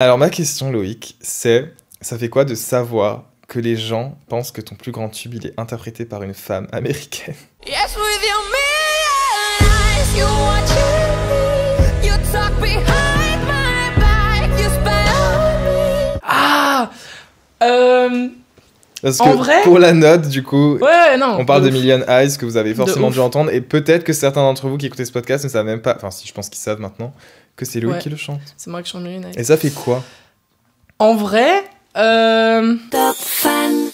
Alors ma question Loïc, c'est ça fait quoi de savoir que les gens pensent que ton plus grand tube il est interprété par une femme américaine? Yes, with your million eyes, you me. You talk behind my back, you spy on me. Ah euh... Parce En que vrai? pour la note du coup, Ouais, non. on parle de. Million Eyes que vous avez forcément dû entendre et peut-être que certains d'entre vous qui écoutez ce podcast ne savent même pas, enfin si je pense qu'ils savent maintenant, que c'est Loïc Ouais. qui le chante. C'est moi qui chante Eyes. Et ça fait quoi? En vrai, euh... Top fan.